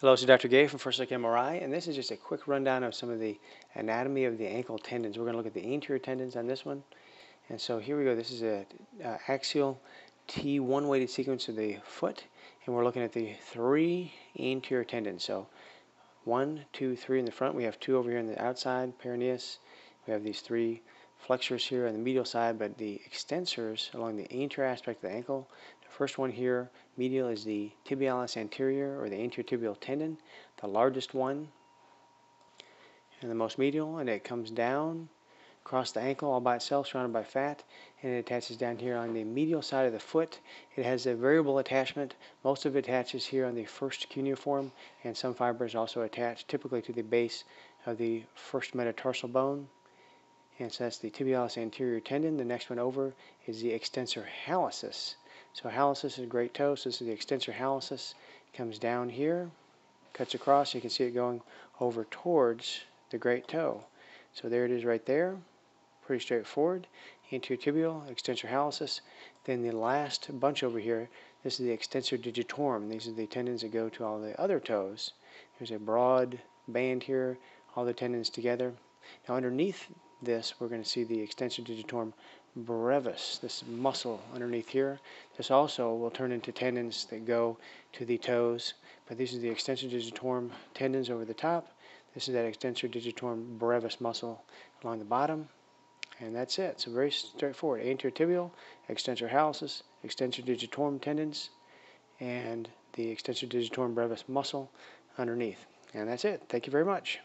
Hello, this is Dr. Gay from First Look MRI, and this is just a quick rundown of some of the anatomy of the ankle tendons. We're going to look at the anterior tendons on this one. And so here we go. This is a uh, axial T1 weighted sequence of the foot, and we're looking at the three anterior tendons. So one, two, three in the front. We have two over here on the outside, peroneus. We have these three flexors here on the medial side, but the extensors along the anterior aspect of the ankle First one here, medial, is the tibialis anterior or the anterior tibial tendon, the largest one and the most medial, and it comes down across the ankle all by itself, surrounded by fat, and it attaches down here on the medial side of the foot. It has a variable attachment. Most of it attaches here on the first cuneiform, and some fibers also attach typically to the base of the first metatarsal bone. And so that's the tibialis anterior tendon. The next one over is the extensor hallucis. So hallucis is great toe. So this is the extensor hallucis. Comes down here, cuts across. You can see it going over towards the great toe. So there it is right there. Pretty straightforward. Anterior tibial, extensor hallucis. Then the last bunch over here, this is the extensor digitorum. These are the tendons that go to all the other toes. There's a broad band here, all the tendons together. Now underneath this, we're going to see the extensor digitorum brevis, this muscle underneath here. This also will turn into tendons that go to the toes, but these are the extensor digitorum tendons over the top. This is that extensor digitorum brevis muscle along the bottom, and that's it. So very straightforward. Anterior tibial, extensor hallucis, extensor digitorum tendons, and the extensor digitorum brevis muscle underneath. And that's it. Thank you very much.